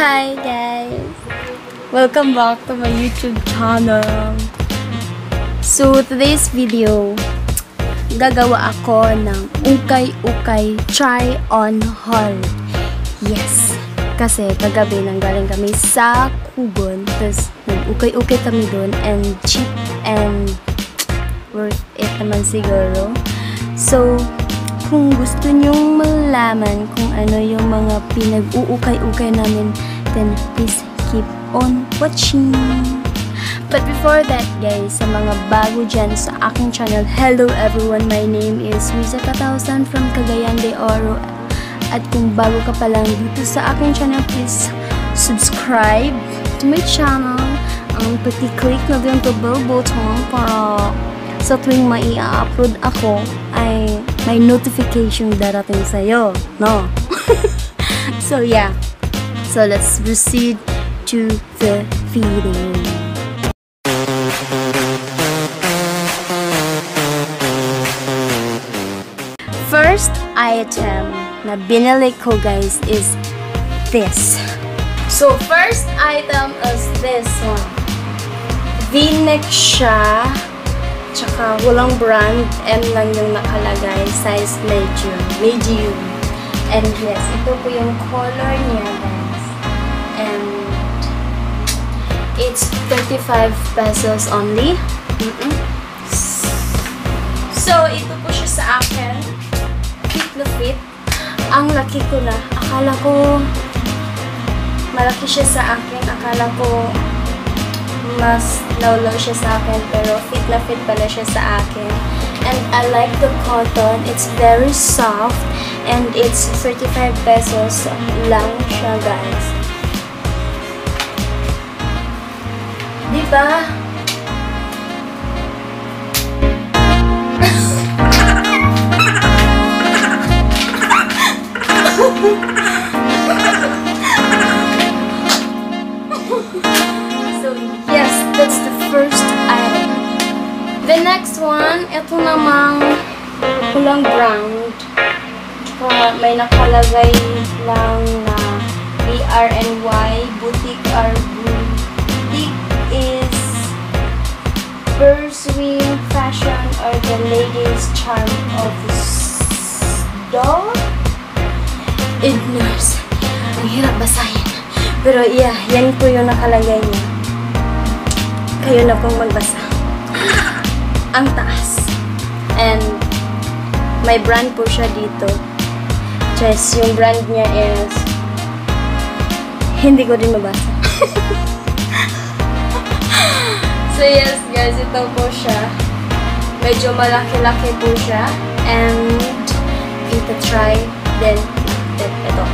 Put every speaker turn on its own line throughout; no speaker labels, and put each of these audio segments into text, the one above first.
Hi guys! Welcome back to my YouTube channel. So, today's video, gagawa ako ng ukay-ukay try on haul. Yes! Kasi kagabi nang galing kami sa Kubon. Tapos, nag-ukay-ukay kami doon and cheap and worth it naman siguro. So, kung gusto nyong malaman kung ano yung mga pinag-uukay-ukay namin, then please keep on watching. But before that, guys, sa mga bago dyan sa aking channel, hello everyone, my name is Riza Katausan from Cagayan de Oro. At kung bago ka pa lang dito sa aking channel, please subscribe to my channel. Ang pati-click na din to bell button para sa tuwing mai-upload ako ay may notification darating sa'yo, no? so, yeah. So, let's proceed to the feeding. First item na binili ko, guys, is this. So, first item is this one. V-neck siya. Tsaka walang brand. M lang yung nakalagay. Size medium. Medium. And yes, ito po yung color niya, guys. 35 pesos only. Mm -mm. So, ito po siya sa akin. Fit na fit. Ang laki ko na. Akala ko malaki siya sa akin. Akala ko mas low-low siya sa akin pero fit na fit pala siya sa akin. And I like the cotton. It's very soft and it's 35 pesos lang siya guys. Bye. Charm of Dog. Ignores. Ang hirap basahin. Pero yeah, yan po yung nakalagay niya. Kayo na pong magbasa. Ang taas. And may brand po siya dito. Just yung brand niya is hindi ko din mabasa. so yes guys, ito po siya. Medyo malaki-laki po siya. And ito try then ito.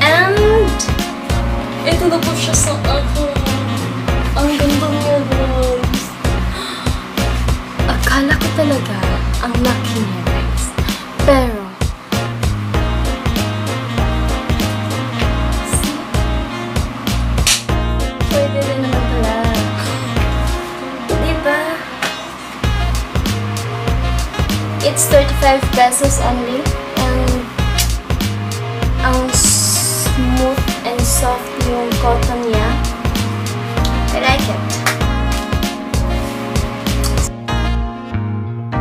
And ito na po siya sa 35 pesos only. And, ang smooth and soft yung cotton niya. I like it.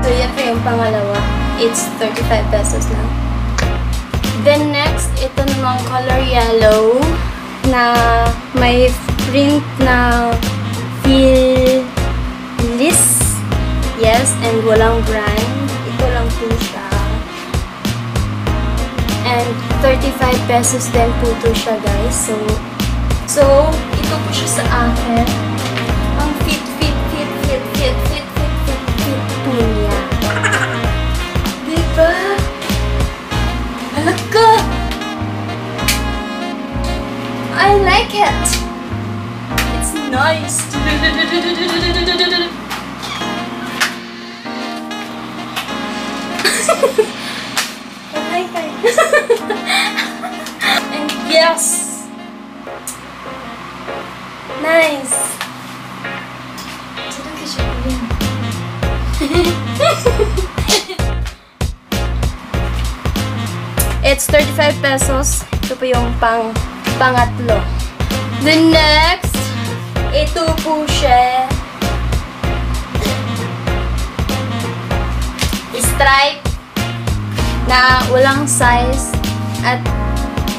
So, yan po yung pangalawa. It's 35 pesos lang. Then next, ito namang color yellow na may print na Phyllis. Yes, and walang brand. And 35 pesos din po ito siya, guys. So, so, ito po siya sa akin. It's 35 pesos. Ito po yung pang pangatlo. The next, ito po siya. Stripe na walang size at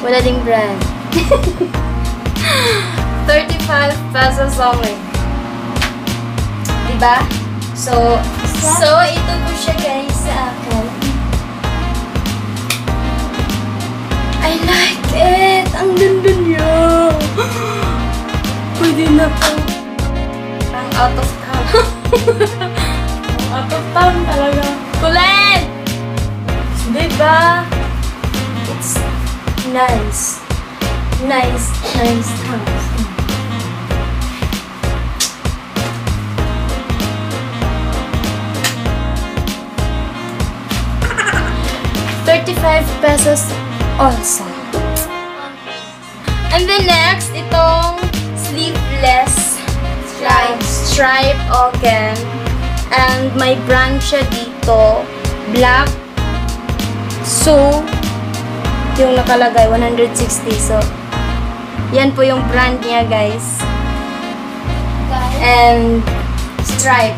wala ding brand. 35 pesos only. Diba? So, so ito po siya guys sa akin. I like it! Ang ganda niya! Pwede na po. Ang out of town. Ang out of town talaga. Kulen! Diba? It's nice. Nice, nice house. Thirty-five pesos also. And then next, itong sleeveless stripe, stripe again. And may brand siya dito, black. So, yung nakalagay, 160. So, yan po yung brand niya, guys. And, stripe.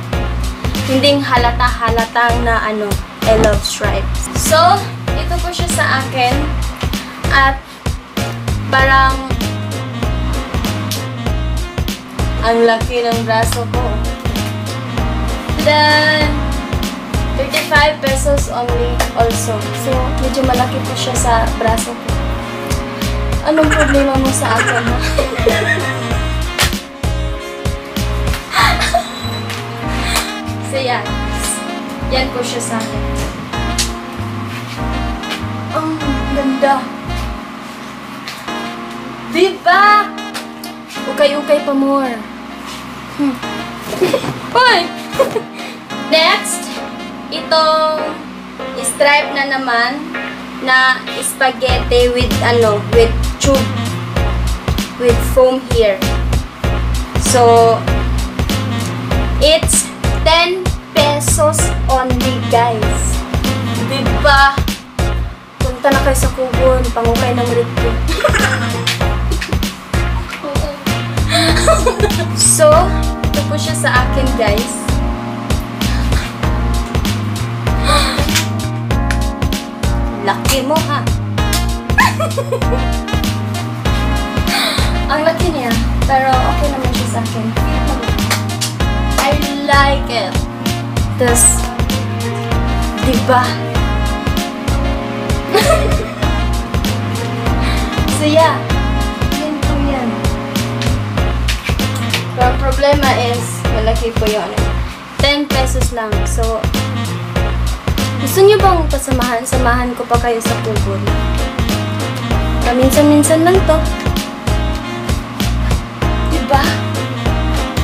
Hindi halata-halatang na ano, I love stripes. So, ito po siya sa akin. At, parang, ang laki ng braso ko. Then, 35 pesos only also. So, medyo malaki po siya sa braso ko. Anong problema mo sa akin, so, yan. Yan po siya sa akin. Ang ganda. Diba? Ukay-ukay pa more. Hmm. Next, itong stripe na naman na spaghetti with ano, with tube with foam here. So it's 10 pesos only, guys. Diba? Punta na kayo sa kubon, pangukay ng rito. so, ito po siya sa akin, guys. Laki mo, ha? Ang laki niya. Pero okay naman siya sa akin. I like it. Tapos, diba? So, yeah. Yan yan. Pero ang problema is, malaki po yun. 10 pesos lang. So, gusto niyo bang pasamahan? Samahan ko pa kayo sa kubon. Paminsan-minsan lang to. Diba?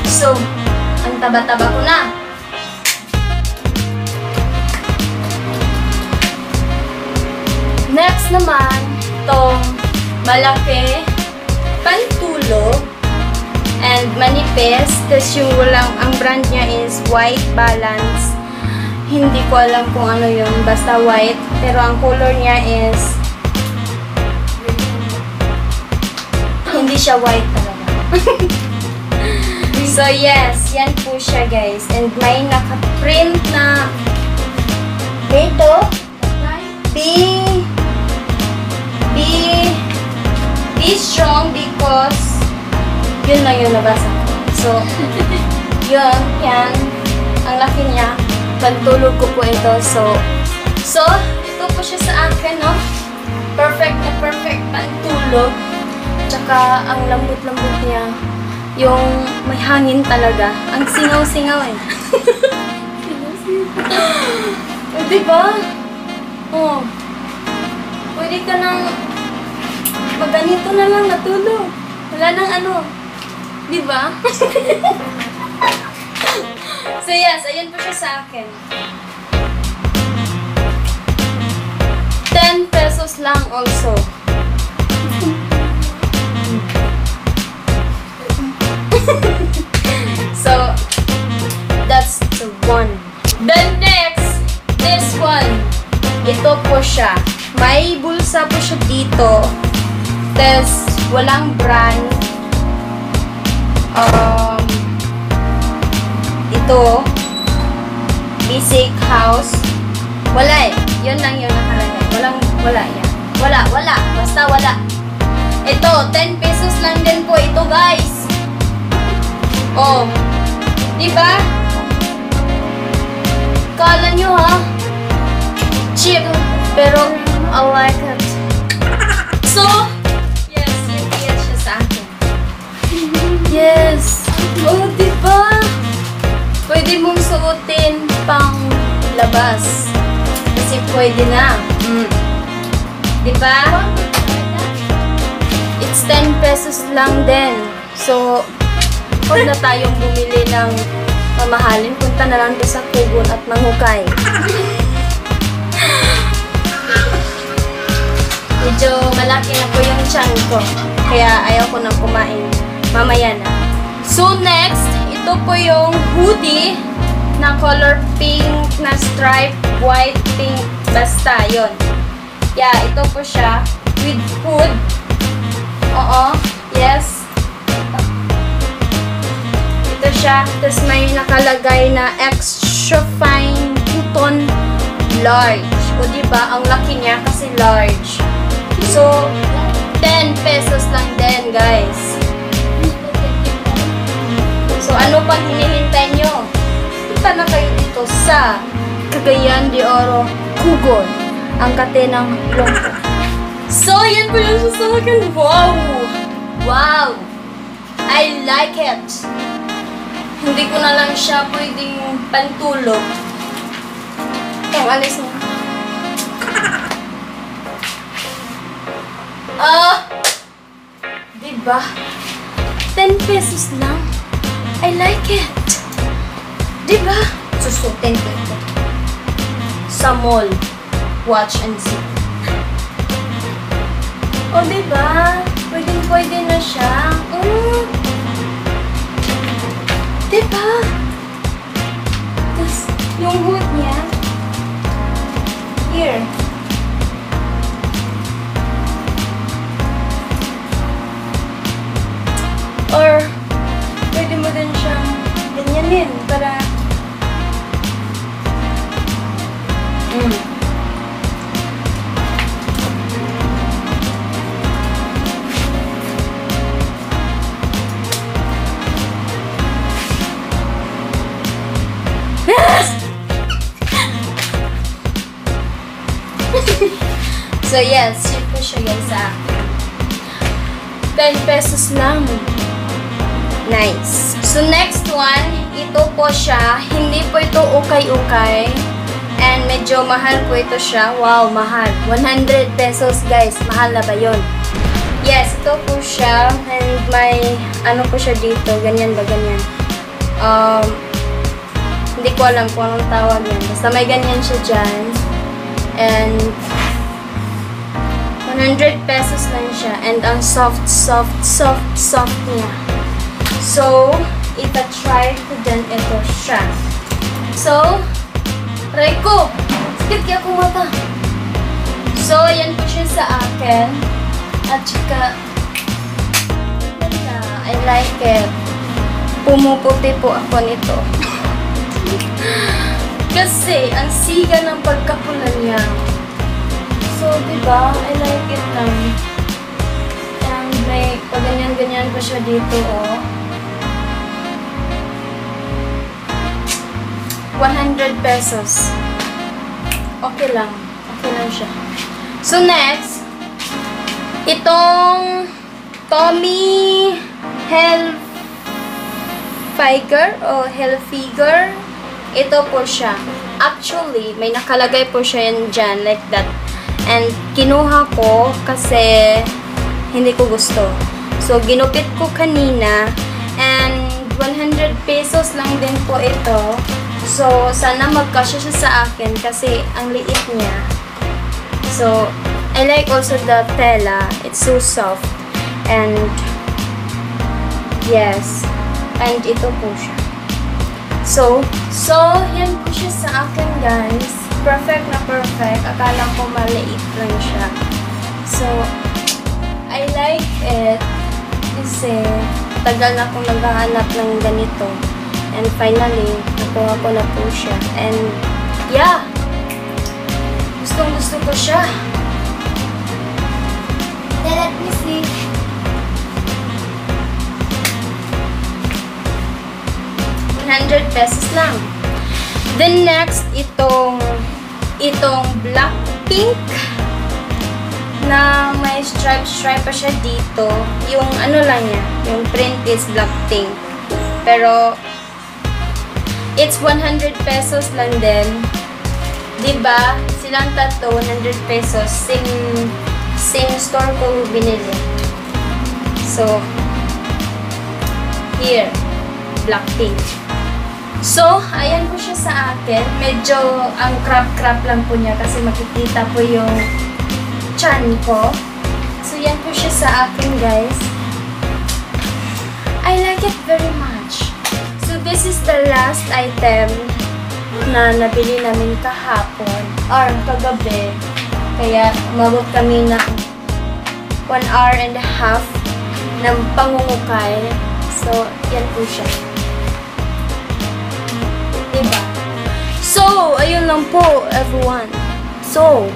So, ang taba-taba ko na. Next naman, tong malaki, pantulog, and manipis. Tapos yung walang, ang brand niya is White Balance. Hindi ko alam kung ano yun, basta white. Pero ang color niya is hindi siya white talaga. so yes, yan po siya guys. And may naka-print na dito. Be be be strong because yun lang yung nabasa ko. So, yun, yan. Ang laki niya. Pantulog ko po ito. So, so, ito po siya sa akin, no? Perfect na perfect pantulog. Tsaka, ang lambot-lambot niya. Yung may hangin talaga. Ang singaw-singaw eh. oh, diba? Oh. Pwede ka nang maganito na lang natulog. Wala nang ano. Diba? so yes, ayan po siya sa akin. 10 pesos lang also. so, that's the one. The next, this one. Ito po siya. May bulsa po siya dito. Tapos, walang brand. Um, ito, basic house. Wala eh. Yun lang yun nakalagay. Walang, wala yan. Wala, wala. Basta wala. Ito, 10 pesos lang din po ito, guys. Oh. Diba? Kala nyo, ha? Cheap. Pero, I like it. So, Yes. Oh, diba? Pwede mong suotin pang labas. Kasi pwede na. Mm. Diba? It's 10 pesos lang din. So, huwag na tayong bumili ng mamahalin. Punta na lang sa kugon at manghukay. Medyo malaki na po yung tiyan ko. Kaya ayaw ko nang kumain. Mamaya na. So next, ito po yung hoodie na color pink na stripe, white, pink, basta yon. Yeah, ito po siya with hood. Oo, yes. Ito siya. Tapos may nakalagay na extra fine cotton large. O diba, ang laki niya kasi large. So, 10 pesos lang din, guys. So, ano pang hinihintay nyo? Punta na kayo dito sa Cagayan de Oro, Kugon, ang katenang longko. So, yan po yung sa akin. Wow! Wow! I like it. Hindi ko na lang siya pwedeng pantulog. Ang alis mo. Ah! Diba? 10 pesos lang. I like it. Diba? Susutin ko. Sa mall. Watch and see. O, diba? Pwedeng pwede na siya. Mm. Diba? Tapos, yung hood niya. Here. So yes, yun po siya guys sa akin. 10 pesos lang. Nice. So, next one, ito po siya. Hindi po ito ukay-ukay. And medyo mahal po ito siya. Wow, mahal. 100 pesos, guys. Mahal na ba yun? Yes, ito po siya. And may, ano po siya dito. Ganyan ba, ganyan. Um, hindi ko alam kung anong tawag yan. Basta may ganyan siya dyan. And, 100 pesos lang siya. And ang soft, soft, soft, soft niya. So, ipa-try ko din ito siya. So, try ko. Sakit kaya kong mata. So, yan po siya sa akin. At saka. I like it. Pumuputi po ako nito. Kasi, ang siga ng pagkapula niya. Diba? I like it lang. And may paganyan-ganyan pa siya dito, oh. 100 pesos. Okay lang. Okay lang siya. So, next, itong Tommy Hilfiger o Hilfiger. Ito po siya. Actually, may nakalagay po siya yan dyan, like that. And, kinuha ko kasi hindi ko gusto. So, ginupit ko kanina. And, 100 pesos lang din po ito. So, sana magkasya siya sa akin kasi ang liit niya. So, I like also the tela. It's so soft. And, yes. And ito po siya. So, so, yan po siya sa akin, guys. Perfect na perfect. Akala ko maliit lang siya. So, I like it kasi matagal na akong naghahanap ng ganito. And finally, nakuha ko na po siya. And yeah, gustong gusto ko siya. Then let me see. $100 pesos lang. Then next, itong itong black pink na may stripe stripe pa siya dito. Yung ano lang niya, yung print is black pink. Pero it's 100 pesos lang din. 'Di ba? Silang tatlo 100 pesos. Same same store ko binili. So here, black pink. So, ayan po siya sa akin. Medyo ang crap-crap lang po niya kasi makikita po yung chan ko. So, yan po siya sa akin, guys. I like it very much. So, this is the last item na nabili namin kahapon or kagabi. Kaya, umabot kami ng 1 hour and a half ng pangungukay. So, yan po siya. So, ayun lang po, everyone. So,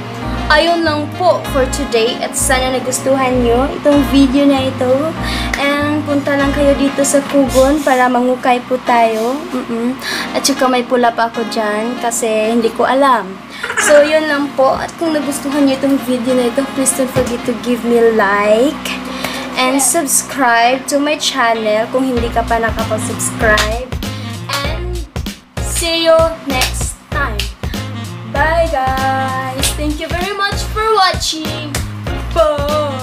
ayun lang po for today. At sana nagustuhan nyo itong video na ito. And punta lang kayo dito sa Kugon para mangukay po tayo. Mm -mm. At saka may pula pa ako dyan kasi hindi ko alam. So, yun lang po. At kung nagustuhan nyo itong video na ito, please don't forget to give me like and subscribe to my channel kung hindi ka pa nakapag-subscribe. See you next Bye guys.